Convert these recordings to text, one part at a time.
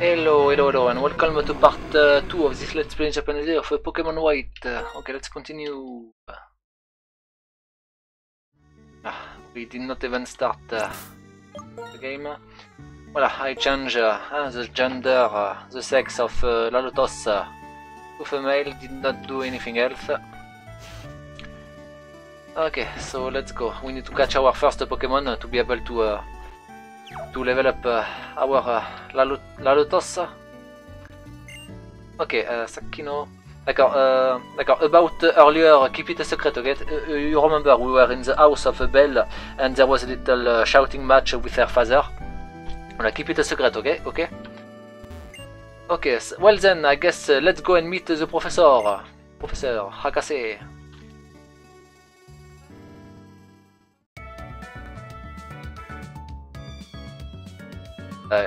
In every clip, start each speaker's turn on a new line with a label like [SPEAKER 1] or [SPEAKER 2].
[SPEAKER 1] Hello, hello, hello, and welcome to part 2 uh, of this Let's Play in Japanese of uh, Pokemon White. Uh, okay, let's continue. Ah, we did not even start uh, the game. Voilà, I change uh, the gender, uh, the sex of uh, Lalotos to female, did not do anything else. Okay, so let's go. We need to catch our first Pokemon to be able to to level up uh, our uh, Lalotos. Ok, uh, Sakino. D'accord, uh, d'accord. About uh, earlier, keep it a secret, okay? Uh, you remember we were in the house of Belle and there was a little uh, shouting match with her father. Voilà, keep it a secret, okay? Okay? Okay, well then, I guess uh, let's go and meet the professor. Professor Hakase.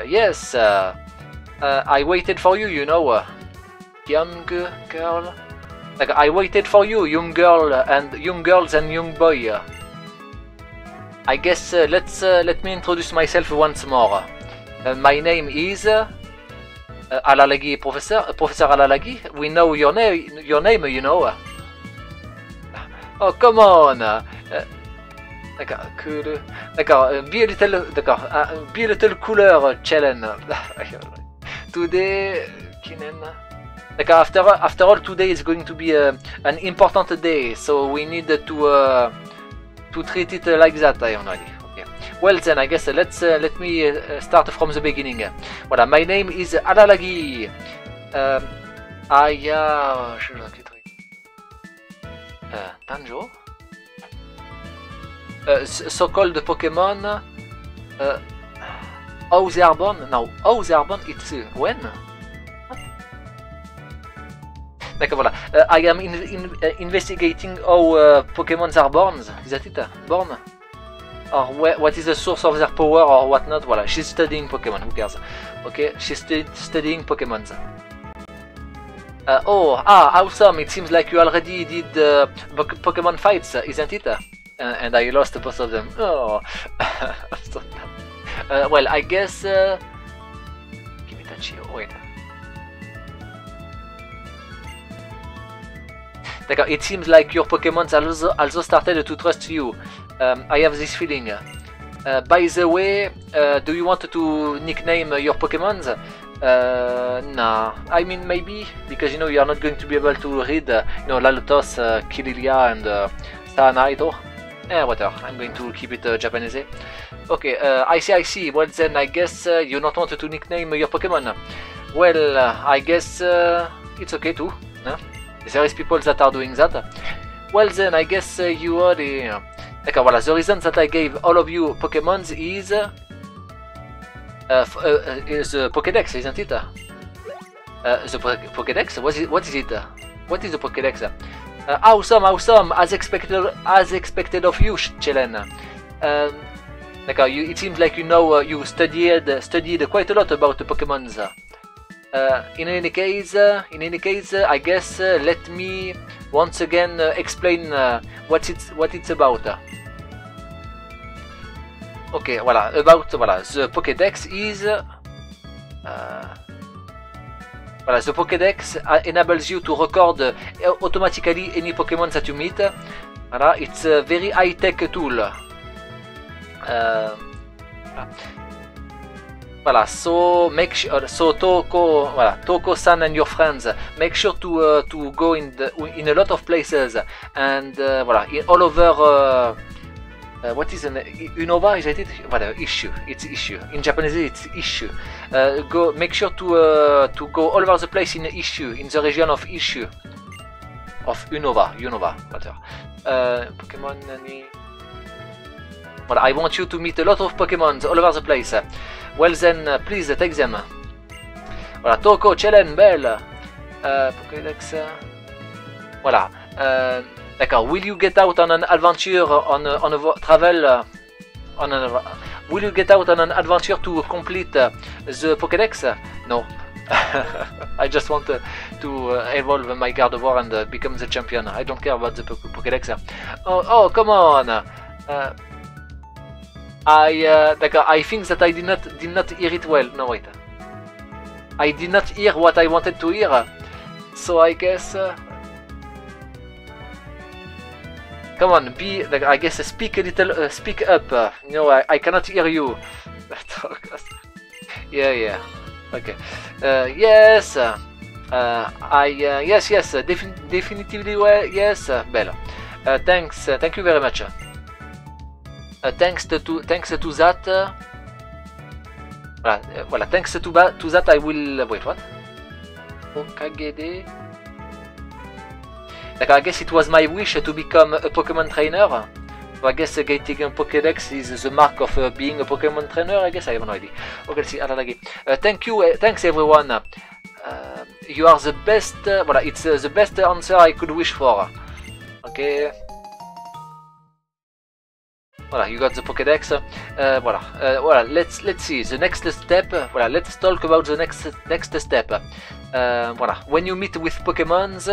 [SPEAKER 1] Yes, uh, uh, I waited for you, you know, uh, young girl. Like I waited for you, young girl and young girls and young boy. I guess uh, let's uh, let me introduce myself once more. my name is Alalagi Professor Professor Alalagi. We know your name, your name, you know. Oh come on. D'accord, cool. D'accord, uh, be a little, d'accord, uh, be a little today, Kinen. D'accord, after, after all, today is going to be uh, an important day, so we need to uh, to treat it like that, I only. Okay. Well then, I guess let's let me start from the beginning. Voilà, my name is Alalagi. Um, I, uh, Tanjo. Uh, so-called Pokemon uh, how they are born? No, how they are born, it's when? D'accord, voilà. Uh, I am in, uh, investigating how uh, Pokemons are born. Is that it? Born? Or what is the source of their power or whatnot? Voilà, she's studying Pokemon. Who cares? Okay, she's stu studying Pokemons. Uh, oh, ah, awesome! It seems like you already did uh, Pokemon fights, isn't it? Uh, and I lost both of them. Oh, uh, well, I guess. Uh... Give me that shield. Wait. D'accord, it seems like your Pokemon also, also started to trust you. Um, I have this feeling. Uh, by the way, uh, do you want to nickname your Pokemons? Uh, nah, I mean maybe, because you know you are not going to be able to read, uh, you know, Lalotos, uh, Kililia and uh, Sanaido. Eh, whatever, I'm going to keep it uh, Japanese. Okay, uh, I see, I see. Well then, I guess uh, you not want to nickname your Pokemon. Well, uh, I guess uh, it's okay too. Huh? There is people that are doing that. Well then, I guess uh, you are the... Okay, voilà, the reason that I gave all of you Pokemons is... Is the Pokédex, isn't it? the Pokédex? What is, what is it? What is the Pokédex? Uh, awesome, awesome, as expected, as expected of you, Chelen. Um, like, you, it seems like you know, uh, you studied studied quite a lot about the Pokemons. Uh, in any case, uh, in any case, uh, I guess uh, let me once again explain what it's what it's about. Okay, voilà, about voilà, the Pokédex is. Voilà, the Pokédex enables you to record uh, automatically any Pokemon that you meet. Voilà, it's a very high-tech tool. Uh, voilà, so make sure, so Toko, voilà, Toko-san and your friends, make sure to uh, to go in the, in a lot of places and uh, voilà, in, all over uh, uh, what is an Unova? Is it? Whatever issue. It's issue. In Japanese, it's issue. Uh, go. Make sure to uh, to go all over the place in issue in the region of issue of Unova. Unova. Whatever. Uh, Pokemon. Well, I want you to meet a lot of Pokemon all over the place. Well then, uh, please take them. Voilà, Toko, Chelen, Bell, uh, Pokédex. Voilà. D'accord. Will you get out on an adventure on a, on a travel uh, on a, Will you get out on an adventure to complete uh, the Pokédex? No. I just want uh, to evolve my Gardevoir and become the champion. I don't care about the Pokédex. Oh, oh, come on! I, uh, I think that I did not did not hear it well. No, wait. I did not hear what I wanted to hear. So I guess. Come on, be. I guess uh, speak a little. Uh, speak up. Uh, I, I cannot hear you. yeah, yeah. Okay. Uh, yes. Uh, I. Uh, yes, yes. Uh, defin. Well, yes. Uh, Bella. Uh, thanks. Uh, thank you very much. Uh, thanks to, thanks to that. Uh, uh, voilà. Thanks to, to that, I will. Wait, what? Okagede. Like, I guess it was my wish to become a Pokemon trainer. So I guess getting a Pokédex is the mark of uh, being a Pokemon trainer. I guess I have no idea. Okay, let's see. Uh, thank you, uh, thanks everyone. Uh, you are the best. Uh, it's uh, the best answer I could wish for. Okay. Voilà, you got the Pokédex. Uh, voilà, uh, voilà. Let's let's see the next step. Voilà, let's talk about the next next step. Uh, voilà, when you meet with Pokémons,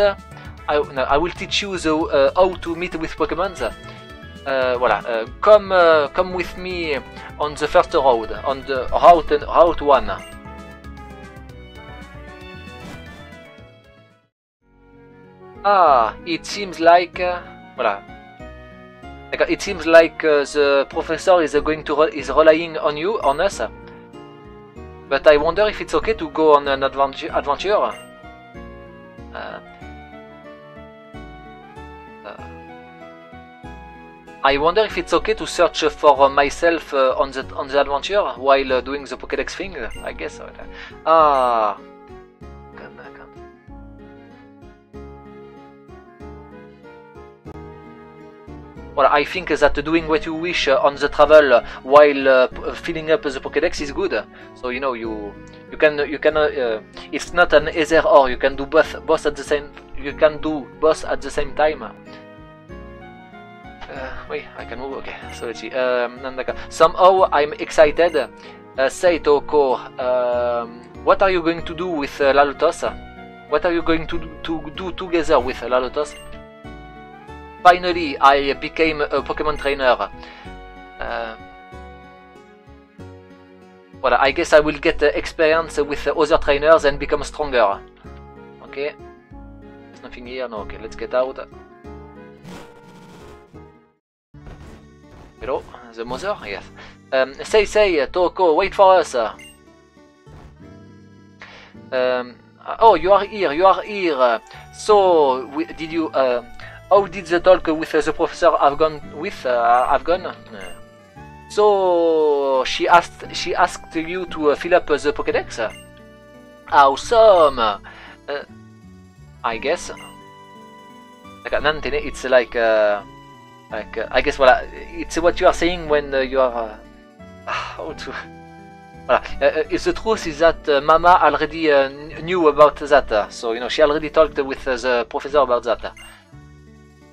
[SPEAKER 1] I, no, I will teach you the, uh, how to meet with Pokémons. Uh, voilà, uh, come uh, come with me on the first road, on the route route one. Ah, it seems like uh, voilà. Like, it seems like uh, the professor is uh, going to is relying on you on us. But I wonder if it's okay to go on an adventure. adventure. I wonder if it's okay to search for myself uh, on the on the adventure while uh, doing the Pokédex thing. I guess. Uh, ah. Well, I think that doing what you wish uh, on the travel uh, while uh, filling up the Pokédex is good. So you know you you can you can it's not an either or. You can do both both at the same. You can do both at the same time. Uh, wait, I can move. Okay, so let's see. Um, Somehow I'm excited. Uh, say Toko, um, what are you going to do with uh, Lalotos? What are you going to do, to do together with Lalotos? Finally, I became a Pokemon trainer. Uh, well, I guess I will get uh, experience with other trainers and become stronger. Okay. There's nothing here. No, okay, let's get out. Hello, the mother? Yes. Um, say, say, Toko, wait for us. Um, oh, you are here, you are here. So, we, did you, uh, how did the talk with uh, the professor have gone with, uh, have gone? So, she asked, she asked you to uh, fill up the Pokédex? Awesome! Uh, I guess. Like, it's like, uh, like, uh, I guess voilà, uh, it's what you are saying when uh, you are. Uh, how to. Voilà. Uh, uh the truth is that uh, Mama already uh, knew about that, uh, so you know she already talked with uh, the professor about that.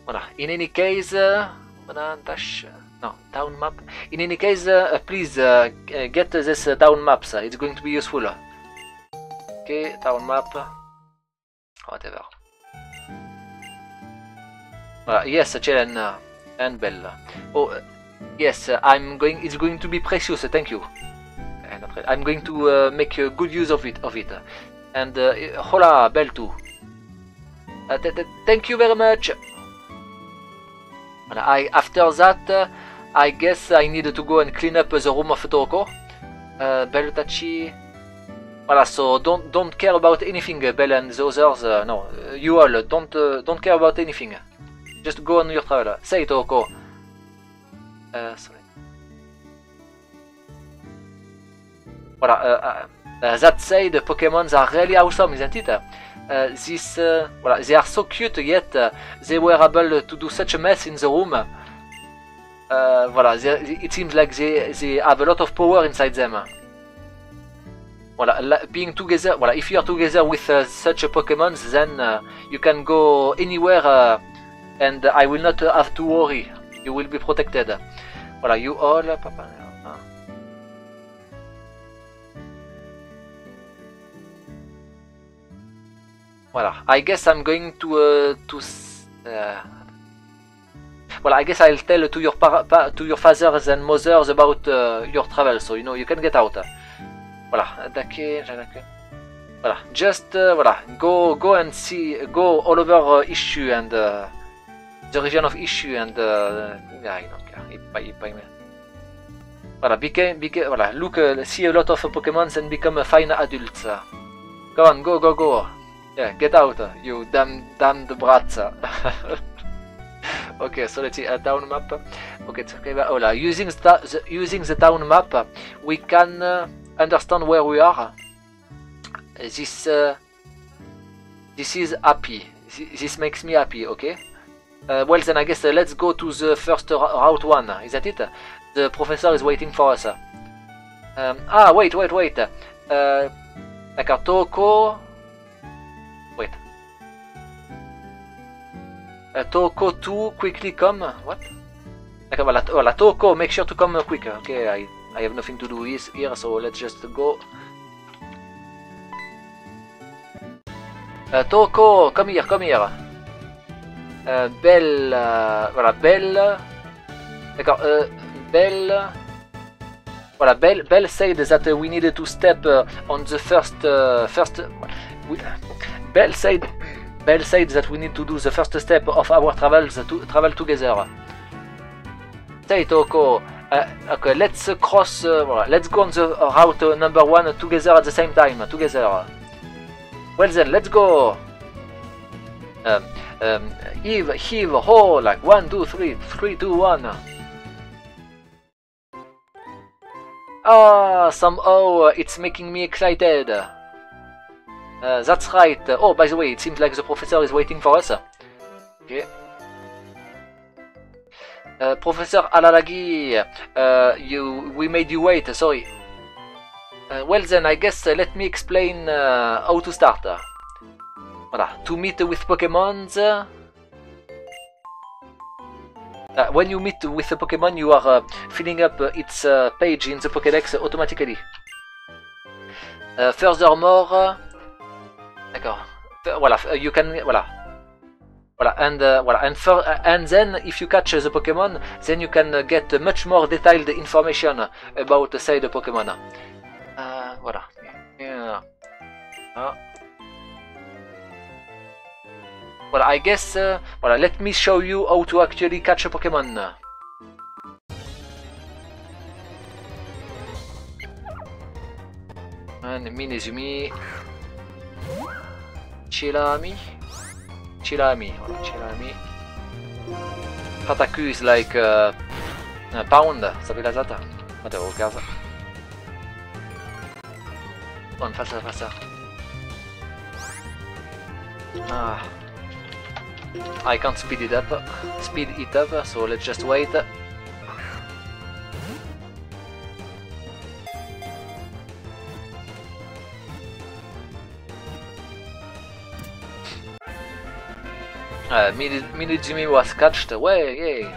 [SPEAKER 1] Voilà. In any case, no town map. In any case, please get this town maps. it's going to be useful. Okay, town map. Whatever. Voilà. Yes, Chelen and Bella. Oh, yes, uh, I'm going. It's going to be precious. thank you. I'm going to uh, make good use of it. Of it. And uh, hola, Bell too. Uh, th th thank you very much. And I after that, uh, I guess I need to go and clean up the room of Toko. Uh. Voilà, so don't don't care about anything, Bell and the others. Uh, no, you all don't uh, don't care about anything. Just go on your travel. Say Toko. Uh, sorry. Voilà, uh, uh, that said, the Pokemons are really awesome, isn't it? Uh, this, uh, voilà, they are so cute, yet they were able to do such a mess in the room. Voilà, they, it seems like they, they have a lot of power inside them. Voilà, being together, voilà, if you are together with such a Pokemon, then you can go anywhere and I will not have to worry. You will be protected. Voilà, you all, papa. Voilà, I guess I'm going to uh, to. Uh, well, I guess I'll tell to your to your fathers and mothers about uh, your travel, so you know you can get out. Voilà. Voilà, just uh, voilà, go go and see, go all over uh, issue and uh, the region of issue and uh, I don't care. It, it, it, voilà, became, became, voilà, look, uh, see a lot of Pokemons and become a fine adult. Go on, go, go, go. Yeah, get out, you damn, damned brats. okay, so let's see a town map. Okay, it's okay. Oh, la, using the, using the town map, we can uh, understand where we are. This uh, this is happy. This makes me happy. Okay. Uh, well then, I guess uh, let's go to the first route one. Is that it? The professor is waiting for us. Um, ah, wait, wait, wait. Uh, d'accord, Wait. Uh, Toko 2, quickly come. What? D'accord, voilà, voilà, Toko, make sure to come quick. Okay, I, I have nothing to do here, so let's just go. Uh, Toko, come here, come here. Uh, Belle, uh, voilà, Belle. D'accord, uh, Belle. Voilà, Belle, Belle said that uh, we needed to step uh, on the first, uh, first. We, Belle said, Belle said that we need to do the first step of our travels to travel together. Say Toko. Uh, okay, let's cross. Voilà, let's go on the route number one together at the same time. Together. Well then, let's go! Um, heave, heave, ho, like one, two, three, three, two, one. Ah, somehow it's making me excited. Uh, that's right. Oh, by the way, it seems like the professor is waiting for us. Okay. Uh, professor Alalagi, uh, you, we made you wait, sorry. Uh, well then, I guess uh, let me explain uh, how to start. Voilà, to meet with Pokemons. Uh, when you meet with a Pokemon, you are uh, filling up uh, its page in the Pokédex automatically. furthermore, d'accord. Voilà, you can voilà. Voilà, and uh, voilà, and for, uh, and then if you catch uh, the Pokemon, then you can get much more detailed information about the said Pokemon. voilà. Yeah. Ah. Well, I guess, uh, well, let me show you how to actually catch a Pokemon. And Minizumi. Chilami. Chilami. Voilà, Chilami. Pataku is like uh, a pound, sapete la data? Matevo casa. On faster, faster. Ah. I can't speed it up, speed it up, so let's just wait. Uh, Mini, Mini Jimmy was catched, way, yay!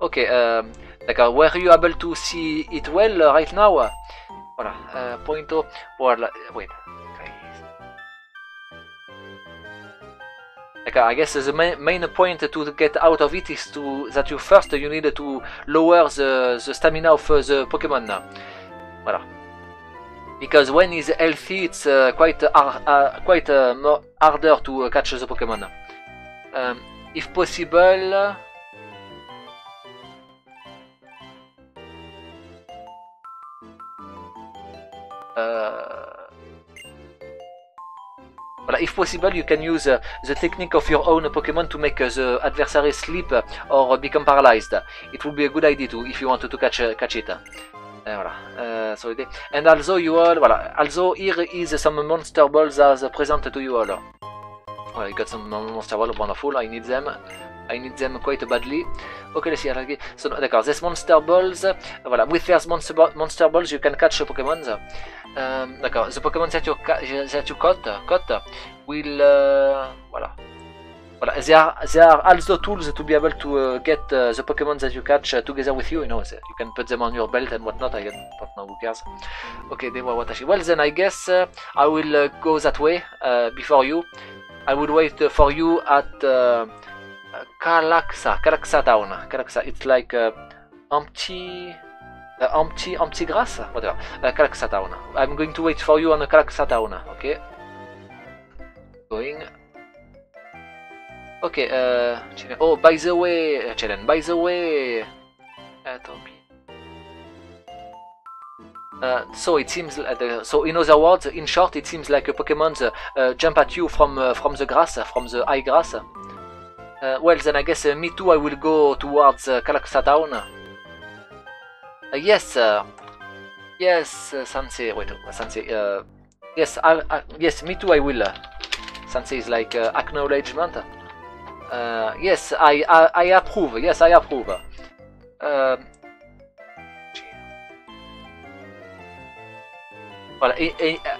[SPEAKER 1] Okay, um, uh, were you able to see it well uh, right now? Voilà, uh, point to, well, wait, Like, I guess the main, main point to get out of it is to that you first you need to lower the, the stamina of uh, the Pokemon. Voilà. Because when he's healthy, it's uh, quite uh, uh quite uh, harder to catch the Pokemon. Um, if possible. Uh, if possible, you can use uh, the technique of your own Pokemon to make uh, the adversary sleep uh, or become paralyzed. It would be a good idea to if you wanted to catch uh, catch it. Uh, voilà. And also you all, voilà. Also here is some monster balls as present to you all. Well, I got some monster balls, wonderful. I need them. I need them quite badly. Okay, let's see. So, d'accord, These monster balls. Voilà, with these monster, monster balls, you can catch Pokemon. Um, D'accord, the Pokemon that you, that you caught, will... Uh, voilà. Voilà, there are, there are also tools to be able to uh, get uh, the Pokemon that you catch uh, together with you, you know, you can put them on your belt and whatnot, I don't know, who cares. Okay, they were Watashi. Well then, I guess uh, I will uh, go that way before you. I will wait for you at Kalaksa, Kalaksa town. Kalaksa, it's like empty... Uh, empty, empty grass? Whatever. Uh, Calaxa Town. I'm going to wait for you on the Calaxa Town. Okay. Going. Okay, uh, oh, by the way, uh, by the way, uh, uh, so it seems, uh, the, so in other words, in short, it seems like a Pokemon uh, uh jump at you from uh, from the grass, from the high grass. Well, then I guess me too. I will go towards uh, Calaxa Town. Yes, yes, uh, Sensei. Wait, Sensei. yes, I, yes, me too. I will. Sensei is like acknowledgement. Uh, yes, I, I, I approve. Yes, I approve. Uh, well,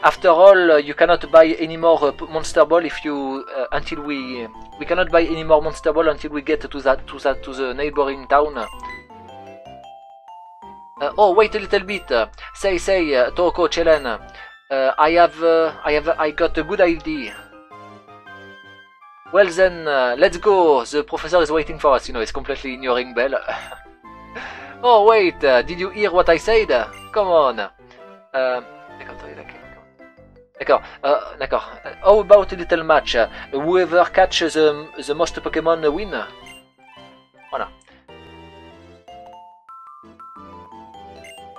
[SPEAKER 1] after all, uh, you cannot buy any more uh, Monster Ball if you uh, until we we cannot buy any more Monster Ball until we get to that to that to the neighboring town. Uh, oh, wait a little bit. say, say, uh, Toko Chelen. I have, I have, I got a good idea. Well then, uh, let's go! The professor is waiting for us, you know, he's completely ignoring Bell. oh wait, uh, did you hear what I said? Come on! Uh, d'accord, uh, d'accord. How about a little match? whoever catches the, the most Pokemon win? Voilà.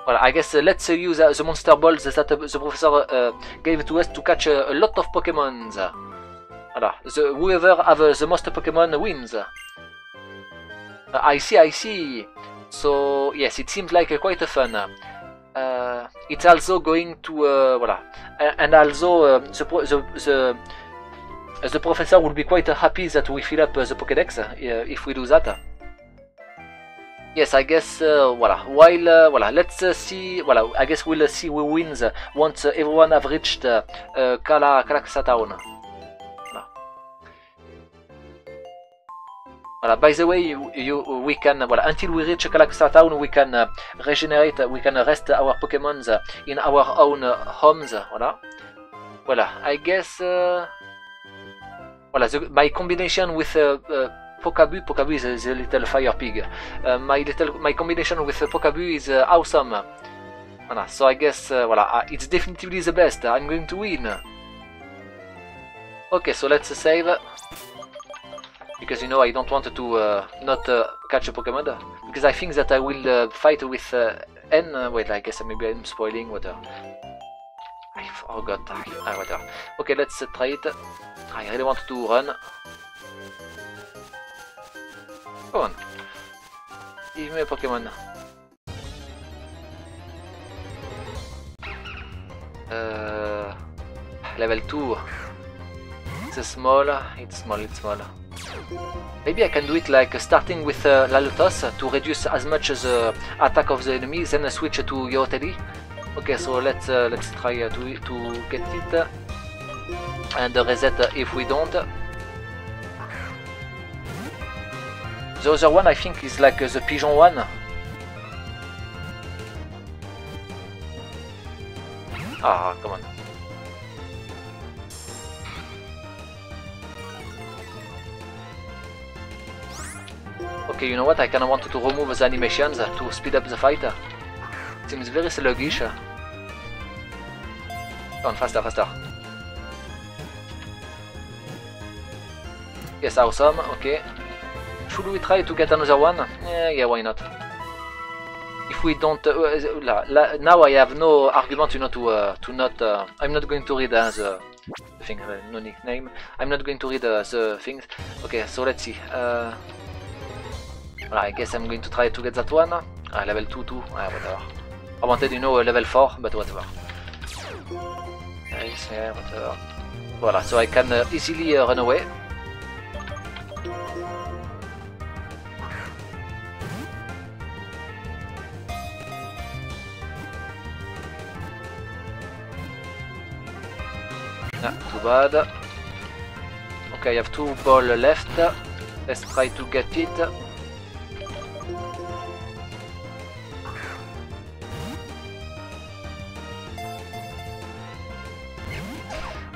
[SPEAKER 1] Well, I guess uh, let's uh, use uh, the monster balls that the professor gave to us to catch a lot of Pokemons. Voilà. The, whoever have uh, the most Pokemon wins. Uh, I see, I see. So, yes, it seems like uh, quite a fun. Uh, it's also going to, uh, voilà. And also, uh, the, the, the, the professor will be quite happy that we fill up the Pokédex if we do that. Yes, I guess, uh, voilà, while, uh, voilà, let's uh, see, voilà, I guess we'll see who wins once everyone have reached uh, Kala, Calaxa Town. Voilà, by the way, you, you, we can, voilà, until we reach Calaxa Town, we can uh, regenerate, we can rest our Pokémon in our own uh, homes. Voilà. Voilà, I guess. Uh, voilà, the, my combination with uh, uh, Pokabu, Pokabu is a, little fire pig. Uh, my little, my combination with Pokabu is uh, awesome. Voilà, so I guess, uh, voilà, it's definitely the best. I'm going to win. Okay, so let's save because you know I don't want to not catch a Pokemon because I think that I will fight with N. Wait, I guess maybe I'm spoiling whatever. I forgot. Ah, whatever. Okay, let's try it. I really want to run. Come on. Give me a Pokemon. Uh, level 2. It's small, it's small, it's small. Maybe I can do it like starting with uh, Lalotos to reduce as much as the uh, attack of the enemy, then switch to Yoteli. Okay, so let's uh, let's try uh, to to get it and reset if we don't. The other one I think is like uh, the pigeon one. Ah, come on. Okay, you know what? I kinda wanted to remove the animations to speed up the fight. Seems very sluggish. Come on, faster, faster. Yes, awesome, okay. Should we try to get another one? Yeah, yeah, why not? If we don't... Uh, now I have no argument, you know, to, uh, to not... Uh, I'm not going to read uh, the thing, uh, no nickname. I'm not going to read uh, the things. Okay, so let's see. Uh, I guess I'm going to try to get that one. Ah, level 2 too. Ah, whatever. I wanted, you know, a level 4, but whatever. Nice, yeah, whatever. Voila, so I can easily run away. Bad. Okay, I have two ball left. Let's try to get it.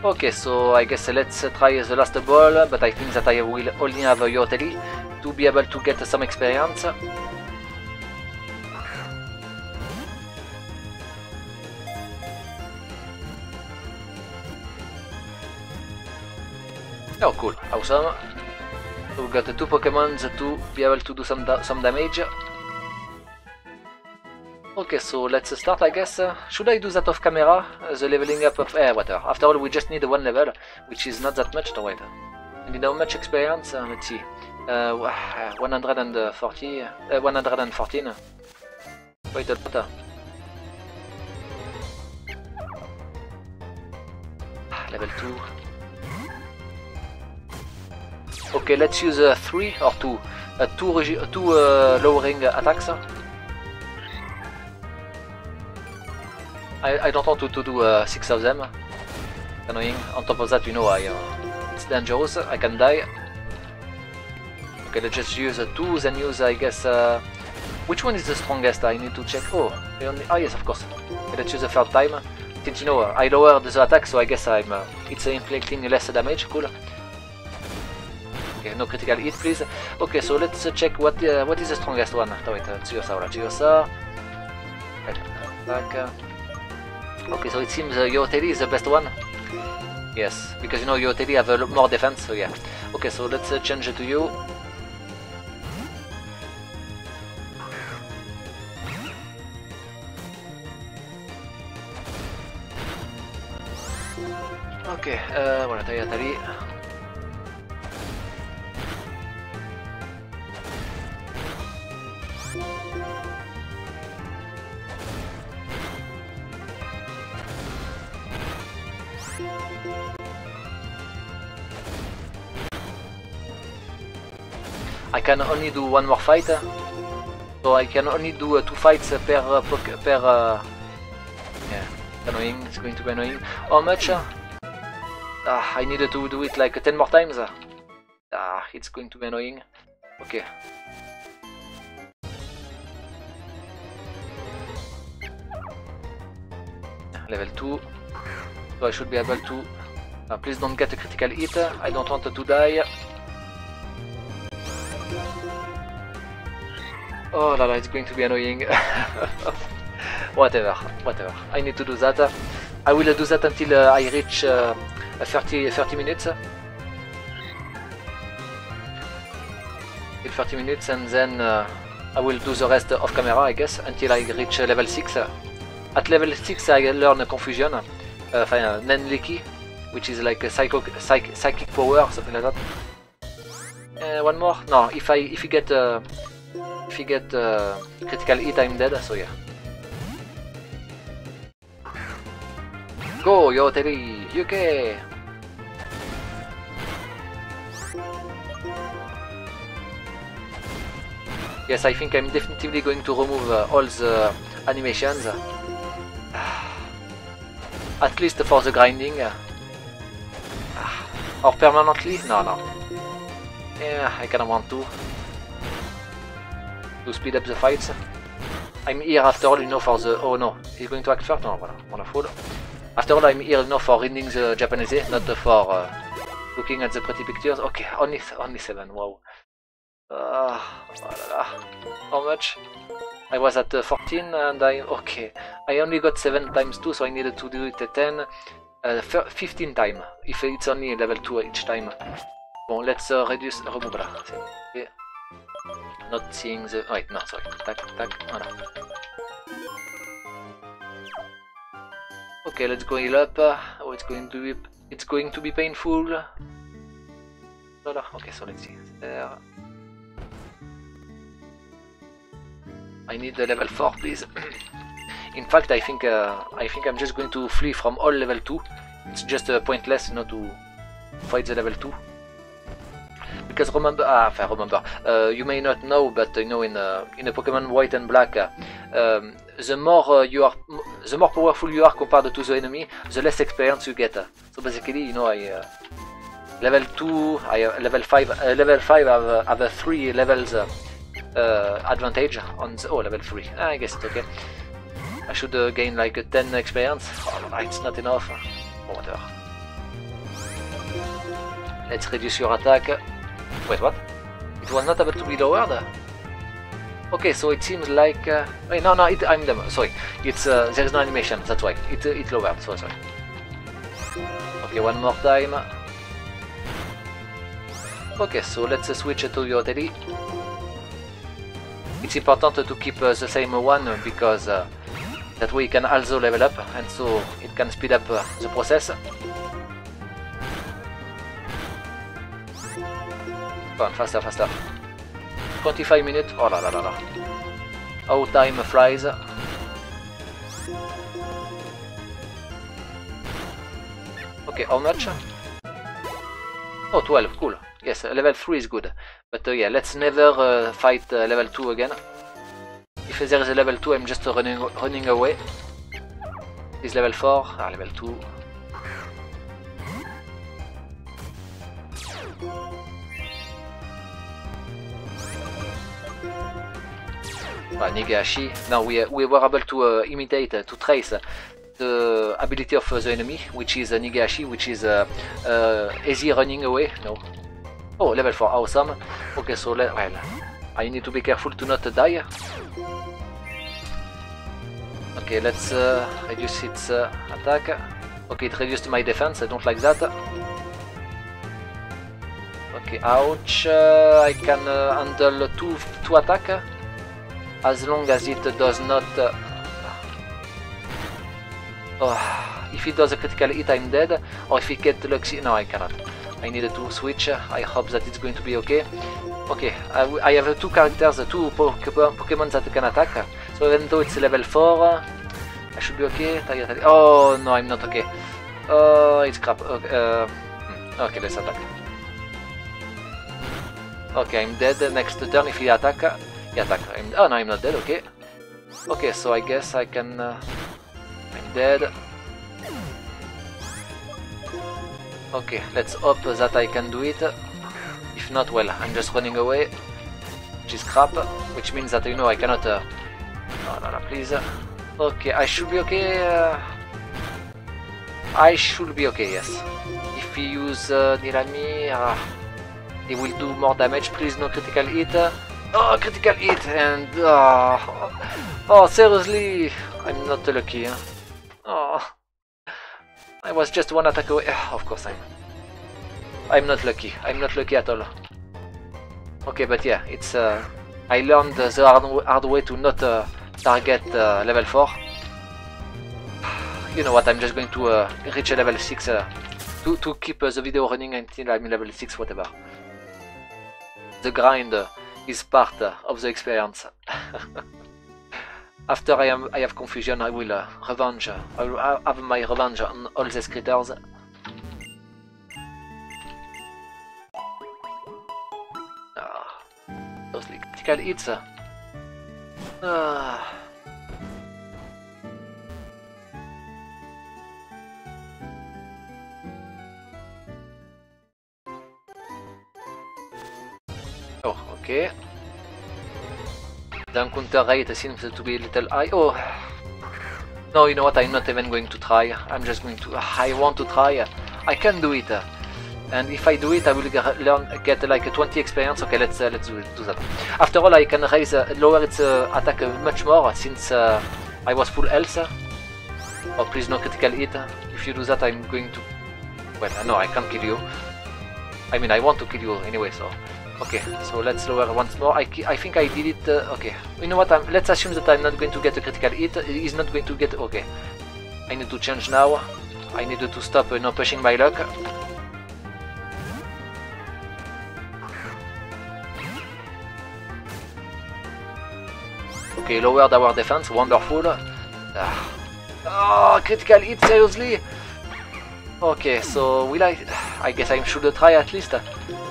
[SPEAKER 1] Okay, so I guess let's try the last ball, but I think that I will only have a Yoteli to be able to get some experience. Oh, cool. Awesome. So we got the two Pokemon to be able to do some da some damage. Okay, so let's start, I guess. should I do that off camera? Uh, the leveling up of... Eh, whatever. After all, we just need one level, which is not that much. No, wait. We need how much experience? Uh, let's see. Uh, 140... Uh, 114. Wait a lot. Level 2. Okay, let's use uh, 3 or 2. Uh, 2, two uh, lowering attacks. I, I don't want to, to do uh, 6 of them. Annoying. On top of that, you know, I uh, it's dangerous. I can die. Okay, let's just use uh, 2, then use, I guess... Uh, which one is the strongest? I need to check. Oh, only, ah yes, of course. Okay, let's use the third time. Since you know, I lowered the attack, so I guess I'm uh, it's inflicting less damage. Cool. Okay, no critical hit, please. Okay, so let's uh, check what uh, what is the strongest one. Oh, wait, uh. Attack. Okay, so it seems uh, Yoteli is the best one. Yes, because you know Yoteli have a lot more defense, so yeah. Okay, so let's uh, change it to you. Ok, uh, voilà, tagliateli. I can only do one more fight, so I can only do uh, two fights per uh, per. Uh, yeah, annoying. It's going to be annoying. How much? Ah, I needed to do it like 10 more times. Ah, it's going to be annoying. Okay. Level 2. So I should be able to... Uh, please don't get a critical hit. I don't want to die. Oh la la, it's going to be annoying. whatever, whatever. I need to do that. I will do that until uh, I reach uh, 30, 30 minutes. In 30 minutes and then uh, I will do the rest off camera I guess until I reach level 6. At level 6 I learn Confusion, uh, enfin, Nenliki, which is like a psycho, psych, psychic power something like that. Uh, one more? No, if I if you get uh, you get uh, critical hit I'm dead, so yeah. Go, Yoteri! UK! Yes, I think I'm definitely going to remove uh, all the animations. At least for the grinding. Or permanently? No, no. Yeah, I kinda want to. To speed up the fights. I'm here after all, you know, for the... Oh no, he's going to act first? No, voilà, wonderful. After all, I'm here, you know, for reading the Japanese, not for uh, looking at the pretty pictures. Okay, only only 7, wow. Uh, how much? I was at uh, 14 and I... Okay, I only got 7 times 2, so I needed to do it at 10. Uh, 15 time, if it's only level 2 each time. Bon, let's uh, reduce... Remove. Not seeing the... Wait, no, sorry. Tac, tac, voilà. Okay, let's go heal up. Oh, it's going to be... It's going to be painful. Okay, so let's see. There. I need the level 4 please. In fact I think uh, I think I'm just going to flee from all level 2. It's just uh, pointless you know to fight the level 2. Because remember, ah, remember, uh, you may not know, but you know, in uh, in a Pokemon White and Black, uh, um, the more uh, you are, the more powerful you are compared to the enemy, the less experience you get. So basically, you know, I level two, I level five, level five have have three levels uh, advantage on the, oh level 3 I guess it's okay. I should uh, gain like 10 experience. Oh, it's not enough. Oh, whatever. Let's reduce your attack wait what? It was not able to be lowered okay so it seems like uh, wait no no it, I'm them sorry. It's uh, there's no animation that's why. It, it lowered so sorry okay one more time. Okay, so let's switch to Yoteli. It's important to keep uh, the same one because uh, that way you can also level up and so it can speed up uh, the process. On, faster, faster. 25 minutes. Oh la la la la. How time flies. Okay, how much? Oh, 12, cool. Yes, level 3 is good. But uh, yeah, let's never uh, fight uh, level 2 again. If there is a level 2, I'm just running, running away. This level 4, ah, level 2. Nigashi. Now we, we were able to uh, imitate, uh, to trace the ability of the enemy, which is uh, Nigashi, which is uh, uh, easy running away. No. Oh, level 4, awesome. Okay, so well, I need to be careful to not die. Okay, let's uh, reduce its uh, attack. Okay, it reduced my defense, I don't like that. Okay, ouch. Uh, I can uh, handle two, two attack as long as it does not... Uh, oh, if it does a critical hit, I'm dead. Or if it gets lucky... No, I cannot. I need to switch. I hope that it's going to be okay. Okay, I, I have two characters, two Pokemon that can attack. So even though it's level 4, I should be okay. Oh, no, I'm not okay. Oh, it's crap. Okay, uh, okay let's attack. Okay, I'm dead. Next turn, if he attack, he attack. I'm, oh, no, I'm not dead. Okay. Okay, so I guess I can... Uh, I'm dead. Okay, let's hope that I can do it. If not, well, I'm just running away. Which is crap. Which means that, you know, I cannot... Uh... No, no, no, please. Okay, I should be okay. Uh... I should be okay, yes. If we use uh, Nirami, uh, he will do more damage. Please, no critical hit. Oh, critical hit! And... Uh... Oh, seriously! I'm not lucky. Huh? Oh... I was just one attack away. of course I'm... I'm not lucky. I'm not lucky at all. Okay, but yeah, it's... Uh, I learned the hard, hard way to not uh, target uh, level 4. You know what, I'm just going to uh, reach a level 6 uh, to, to keep uh, the video running until I'm level 6, whatever. The grind is part of the experience. After I, am, I have confusion, I will uh, revenge. I will have my revenge on all these critters. Ah, those critical hits. Ah. Oh, okay. The encounter rate seems to be a little high. Oh! No, you know what, I'm not even going to try. I'm just going to... I want to try. I can do it. And if I do it, I will learn, get like a 20 experience. Okay, let's uh, let's do, do, that. After all, I can raise, uh, lower its uh, attack much more since uh, I was full health. Oh, please no critical hit. If you do that, I'm going to... Well, no, I can't kill you. I mean, I want to kill you anyway, so... Okay, so let's lower once more. I, I think I did it. Uh, okay, you know what? I'm, let's assume that I'm not going to get a critical hit. He's not going to get. Okay, I need to change now. I need to stop uh, not pushing my luck. Okay, lowered our defense. Wonderful. Ah. Oh, critical hit! Seriously? Okay, so will I? I guess I should try at least.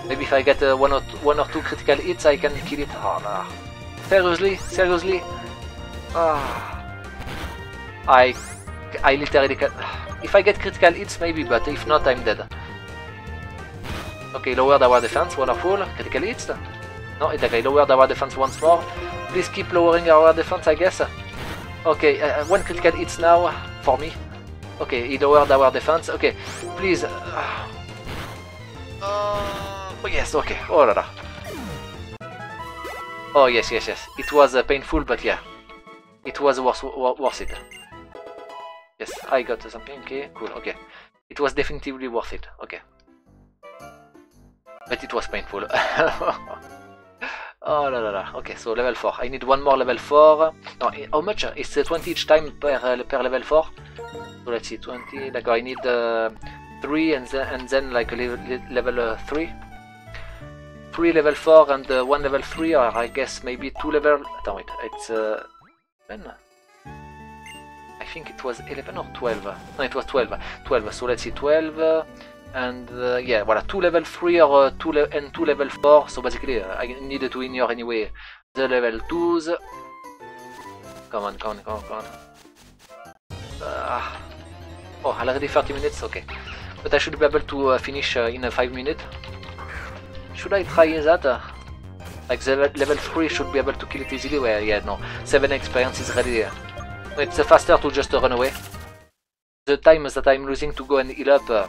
[SPEAKER 1] Maybe if I get uh, one or one or two critical hits, I can kill it. Oh no! Seriously, seriously. Ah, I, I literally can. If I get critical hits, maybe, but if not, I'm dead. Okay, lowered our defense. Wonderful. Critical hits. No, it okay. Lowered our defense once more. Please keep lowering our defense, I guess. Okay, uh, one critical hits now for me. Okay, he lowered our defense. Okay, please. Uh, oh yes, okay. Oh la. Oh yes, yes, yes. It was uh, painful, but yeah, it was worth worth it. Yes, I got something. Okay, cool. Okay, it was definitely worth it. Okay. But it was painful. oh la la la. Okay, so level 4. I need one more level 4. No, how much? It's 20 each time per, per level 4. So let's see, 20. Like I need uh, 3 and then, and then like level uh, 3. 3 level 4 and uh, 1 level 3 or I guess maybe 2 level... Attends, wait, it's... Uh, 11? I think it was 11 or 12. No, it was 12. 12, so let's see, 12... and uh, yeah, voilà, 2 level 3 or uh, 2 le and 2 level 4, so basically uh, I needed to ignore anyway the level 2s. Come on, come on, come on, come on. Uh, oh, already 30 minutes, okay. But I should be able to uh, finish uh, in 5 minutes. Should I try that? like the level 3 should be able to kill it easily, well yeah, no. 7 experience is ready there. It's faster to just run away. The time that I'm losing to go and heal up uh,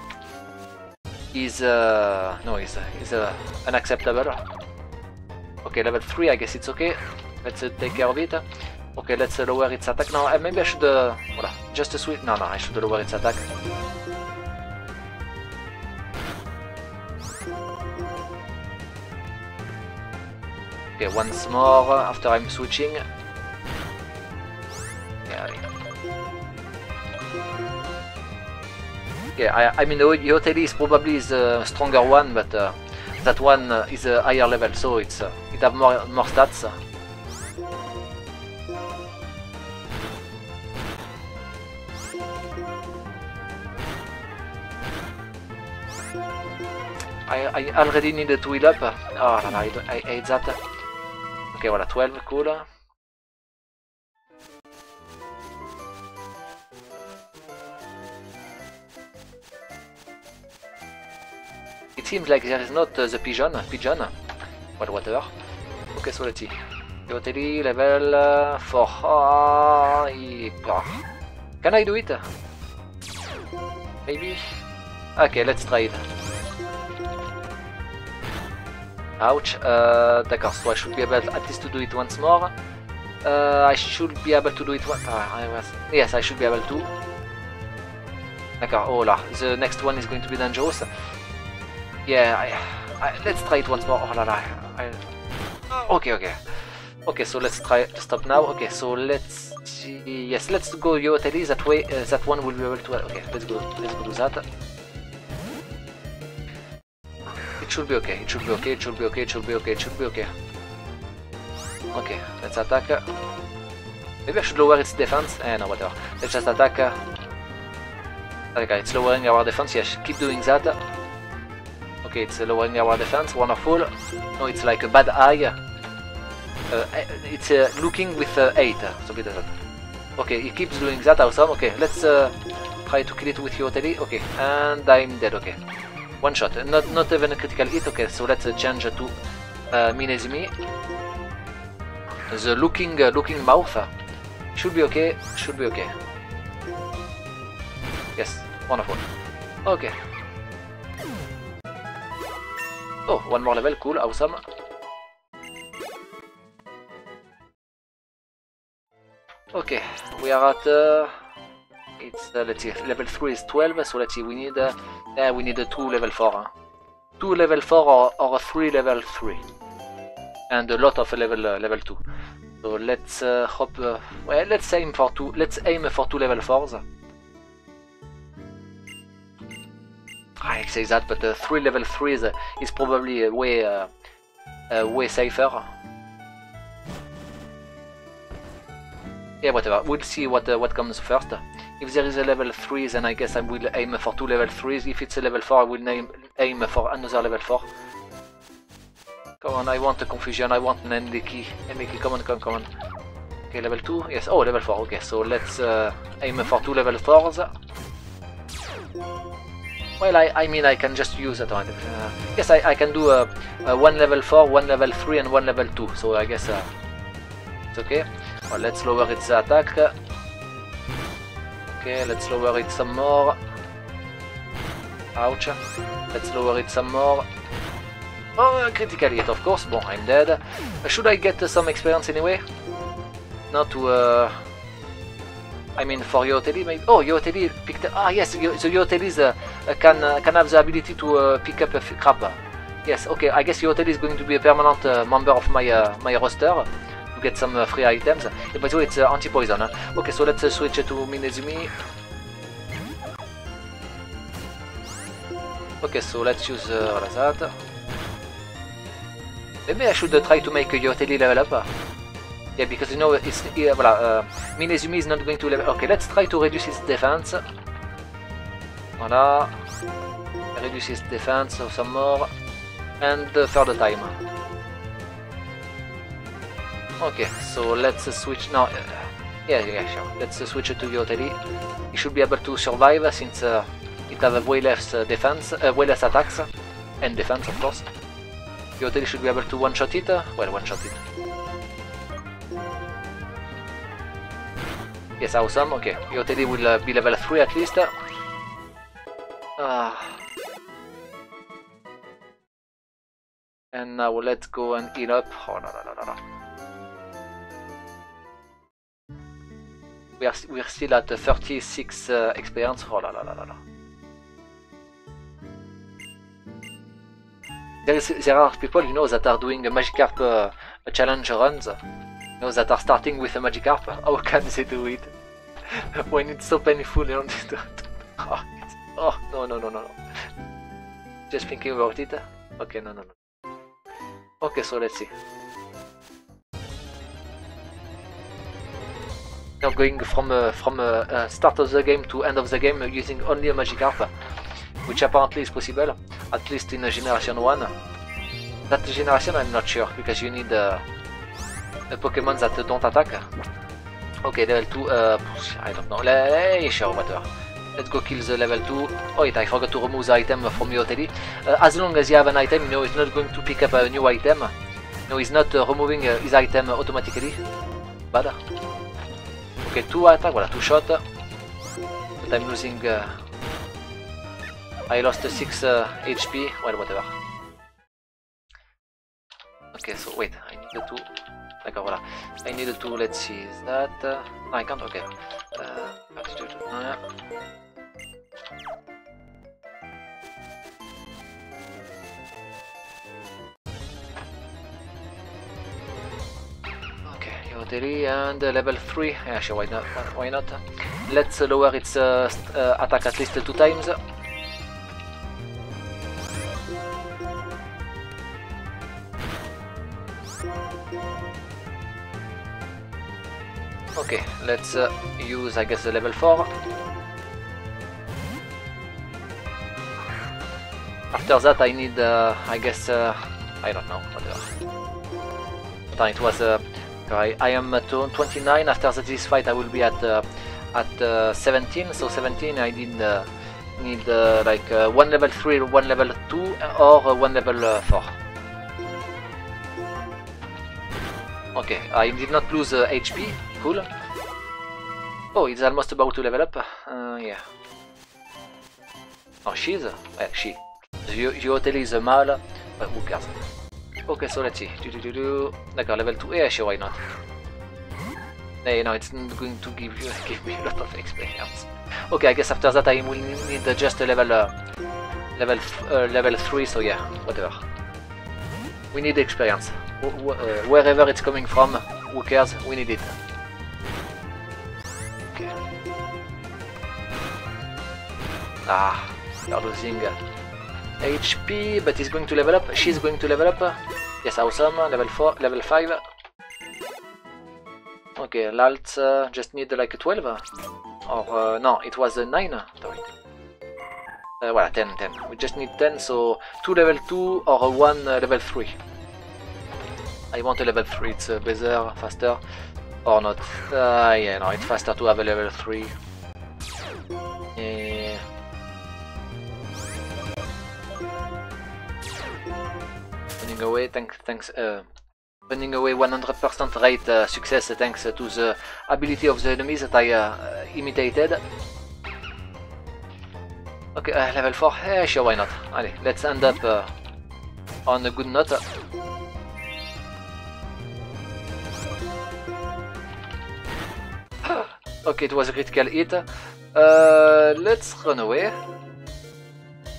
[SPEAKER 1] is uh, no is is uh, unacceptable. Okay, level 3, I guess it's okay. Let's uh, take care of it. Okay, let's uh, lower its attack. Now, uh, maybe I should... Uh, voilà, just a switch. No, no, I should lower its attack. Okay, once more after I'm switching. Yeah. Yeah, I, I mean, Yoteli is probably the stronger one, but uh, that one uh, is a higher level, so it's uh, it have more more stats. I, I already needed to heal up. Oh, I, I hate that. Ok, voilà, 12, cool. It seems like there is not uh, the pigeon, pigeon, well, whatever. Okay, so let's see. Yoteli level uh, 4. Oh, Can I do it? Maybe? Okay, let's try it. Ouch. Uh, D'accord, so I should be able at least to do it once more. Uh, I should be able to do it once. Ah, I was... Yes, I should be able to. D'accord, oh là, the next one is going to be dangerous. Yeah, I, I, let's try it once more. Oh la la. I, okay, okay. Okay, so let's try to stop now. Okay, so let's see. Yes, let's go Yoteli. That way, uh, that one will be able to. Okay, let's go. Let's go do that. It should be okay, it should be okay, it should be okay, it should be okay, it should be okay. Okay, let's attack. Maybe I should lower its defense. Eh, no, whatever. Let's just attack. Okay, it's lowering our defense. Yes, keep doing that. Okay, it's lowering our defense. Wonderful. No, it's like a bad eye. Uh, it's uh, looking with uh, 8. So be that. Okay, it keeps doing that. Awesome. Okay, let's uh, try to kill it with Yoteli. Okay, and I'm dead. Okay. One shot, not not even a critical hit. Okay, so let's uh, change to uh, Minezumi. The looking uh, looking mouth should be okay. Should be okay. Yes, wonderful. Okay. Oh, one more level. Cool, awesome. Okay, we are at. Uh, it's uh, let's see, level 3 is 12, so let's see, we need uh, yeah, we need a 2 level 4. Huh? 2 level 4 or, or a 3 level 3. And a lot of level uh, level 2. So let's uh, hope uh, well let's aim for two let's aim for two level 4s. I say that but uh, three level 3s is is probably way uh, way safer. Yeah, whatever. We'll see what uh, what comes first. If there is a level 3, then I guess I will aim for two level 3s. If it's a level 4, I will aim, aim for another level 4. Come on, I want a confusion, I want an Enliki. Enliki, come on, come on, come on. Okay, level 2? Yes, oh, level 4, okay, so let's uh, aim for two level 4s. Well, I, I mean, I can just use it. Uh, yes, I, I can do a, a, one level 4, one level 3, and one level 2, so I guess uh, it's okay. Well, let's lower its attack. Okay, let's lower it some more. Ouch. Let's lower it some more. Oh, critical hit, of course. Bon, I'm dead. Should I get uh, some experience anyway? Not to... Uh... I mean, for Yoteli, maybe... Oh, Yoteli picked... Ah, yes, the Yotelis uh, can, uh, can have the ability to uh, pick up a crab. Yes, okay, I guess Yoteli is going to be a permanent uh, member of my uh, my roster to get some uh, free items. Yeah, by the way, it's uh, anti-poison. Huh? Okay, so let's uh, switch to Minezumi. Okay, so let's use that? Maybe I should try to make Yoteli level up. Yeah, because you know, it's yeah, voilà, uh, Minezumi is not going to level. Okay, let's try to reduce his defense. Voilà. Reduce his defense so some more. And uh, third time. Okay, so let's uh, switch now. Uh, yeah, yeah, sure. Let's uh, switch to Yoteli. He should be able to survive since uh, it have way less uh, defense, uh, way less attacks and defense, of course. Yoteli should be able to one-shot it. Uh, well, one-shot it. Yes, awesome. Okay, Yoteli will uh, be level 3 at least. Ah. And now let's go and heal up. Oh, no, no, no, no, no. We are, we are still at uh, 36 uh, experience. Oh, la, la, la, la, la. There, is, there are people, you know, that are doing a Magikarp uh, challenge runs. You know, that are starting with a Magikarp. How can they do it? when it's so painful, you know. oh, oh, no, no, no, no, no. Just thinking about it. Okay, no, no, no. Okay, so let's see. Now going from uh, from uh, uh, start of the game to end of the game using only a Magikarp, which apparently is possible, at least in Generation 1. That generation I'm not sure, because you need uh, a Pokemon that don't attack. Okay, level 2, uh, I don't know, Le- sure, whatever. Let's go kill the level 2. Oh wait, I forgot to remove the item from Yoteli. Uh, as long as you have an item, you know, it's not going to pick up a new item. No, he's not uh, removing uh, his item automatically. Bad. Okay, two attack, voilà, two shot. But I'm losing... Uh, I lost 6 uh, HP, well, whatever. Okay, so wait, I need to... D'accord, voilà. I need to, let's see, is that... Uh, no, I can't, okay. Uh, and uh, level 3. Yeah, sure, why not? Why not? Let's lower its uh, uh, attack at least two times. Okay, let's uh, use, I guess, the level 4. After that, I need, uh, I guess, uh, I don't know, whatever. But it was, I, I am at 29. After this fight, I will be at uh, at uh, 17. So 17, I need uh, need uh, like uh, one level 3, one level 2, or uh, one level uh, 4. Okay, I did not lose uh, HP. Cool. Oh, it's almost about to level up. Uh, yeah. Oh, she's? Uh, she. Yoteli is a male, but who cares? Okay, so let's see. Do, do, do, do. D'accord, level 2. Yeah, sure, why not? Hey, no, it's not going to give you give me a lot of experience. Okay, I guess after that I will need just a level uh, level uh, level 3, so yeah, whatever. We need experience. Wh- uh, wherever it's coming from, who cares? We need it. Okay. Ah, you're losing uh, HP, but he's going to level up. She's going to level up. Yes, awesome. Level 4, level 5. Okay, Lalt uh, just need like a 12. Or, uh, no, it was a 9. Sorry. Uh, well, 10, 10. We just need 10, so 2 level 2 or 1 uh, level 3. I want a level 3, it's uh, better, faster. Or not. Uh, yeah, no, it's faster to have a level 3. Away, thanks, thanks, uh, running away 100% rate uh, success thanks to the ability of the enemies that I uh, imitated. Okay, uh, level 4, yeah, sure, why not. Allez, let's end up uh, on a good note. okay, it was a critical hit. Uh, let's run away.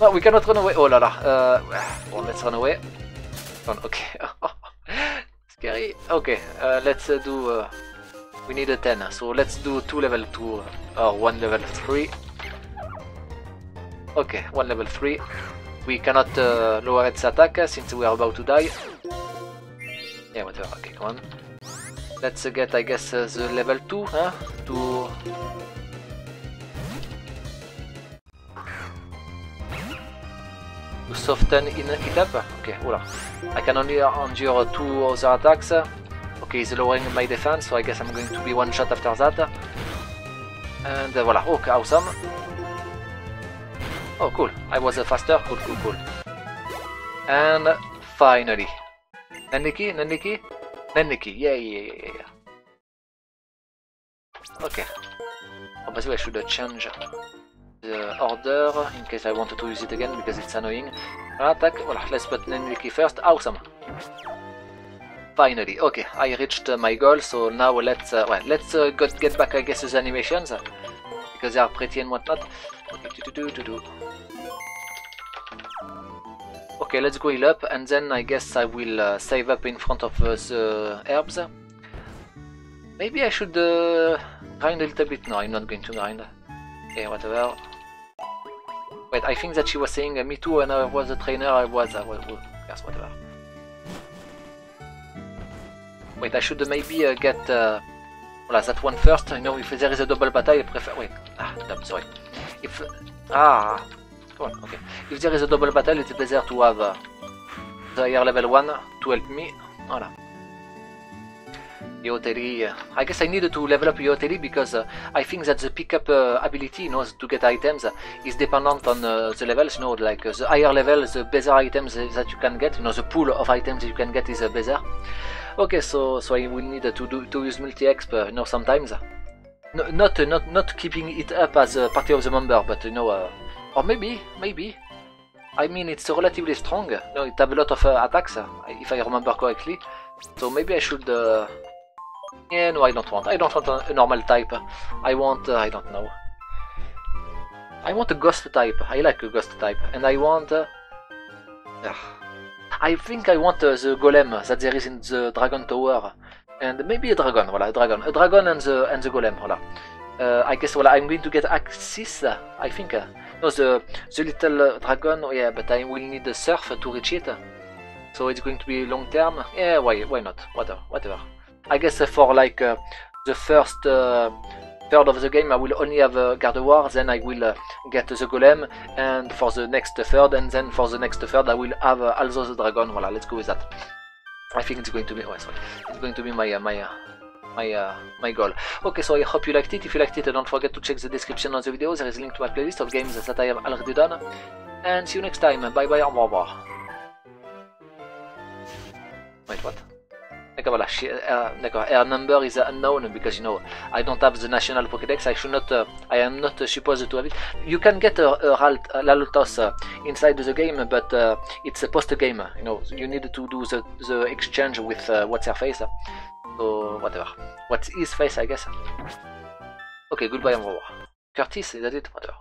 [SPEAKER 1] Well, we cannot run away. Oh la la. Uh, well, let's run away. Okay. Scary. Okay. Uh, let's uh, do. Uh, we need a 10. So let's do two level 2 or one level 3. Okay, one level 3. We cannot uh, lower its attack since we are about to die. Yeah, whatever. Okay, come on. Let's get, I guess, uh, the level 2, huh? To... soften in it up? Okay, hola. I can only endure two other attacks. Okay, he's lowering my defense, so I guess I'm going to be one shot after that. And uh, voila, okay, awesome. Oh, cool. I was uh, faster. Cool, cool, cool. And finally. Nenniki? Nenniki? Nenniki. Yeah, yeah, yeah, yeah. Okay. Oh, I should uh, change the order in case I wanted to use it again because it's annoying. Attack. Voilà, let's put Nenniki first. Awesome. Finally. Okay, I reached uh, my goal, so now let's uh, well, let's uh, get back, I guess, the animations because they are pretty and whatnot. Okay, let's go heal up, and then I guess I will uh, save up in front of uh, the herbs. Maybe I should uh, grind a little bit. No, I'm not going to grind. Okay, whatever. Wait, I think that she was saying uh, me too when I was a trainer, I was... I was yes, whatever. Wait, I should maybe uh, get... Uh, that one first. You know, if there is a double battle, I prefer... Wait, ah, damn, sorry. If... Ah, come on, okay. If there is a double battle, it's better to have uh, the higher level one to help me. Voilà. Yoteli, uh, I guess I needed to level up Yoteli because uh, I think that the pickup uh, ability, you know, to get items uh, is dependent on uh, the levels, you know, like uh, the higher level, the better items that you can get, you know, the pool of items you can get is better. Okay, so so I will need to do to use multi-exp, you know, sometimes. No, not not not keeping it up as a party of the member, but you know, or maybe maybe. I mean, it's relatively strong. You know, it have a lot of attacks, if I remember correctly. So maybe I should. Yeah, no, I don't want. I don't want a, normal type. I want, uh, I don't know. I want a ghost type. I like a ghost type. And I want... Uh, uh, I think I want uh, the golem that there is in the dragon tower. And maybe a dragon, voilà, a dragon. A dragon and the, and the golem, voilà. Uh, I guess well, I'm going to get Axis, I think. no, the, the little dragon, oh, yeah, but I will need the surf to reach it. So it's going to be long term. Yeah, why, why not? Whatever, whatever. I guess for like uh, the first uh, third of the game I will only have a Gardevoir, then I will uh, get the Golem, and for the next third, and then for the next third I will have uh, also the Dragon. Voilà, let's go with that. I think it's going to be, oh, sorry, it's going to be my my my uh, my goal. Okay, so I hope you liked it. If you liked it, don't forget to check the description of the video. There is a link to my playlist of games that I have already done. And see you next time. Bye bye. Au revoir. Wait, what? D'accord, voilà, uh, number is unknown because you know I don't have the national Pokédex. I should not. Uh, I am not uh, supposed to have it. You can get a, a, a Lalotos uh, inside the game, but uh, it's a post game. You know, you need to do the, the exchange with what's her face. So whatever. What's his face, I guess. Okay, goodbye, au revoir. Curtis, is that it? Whatever.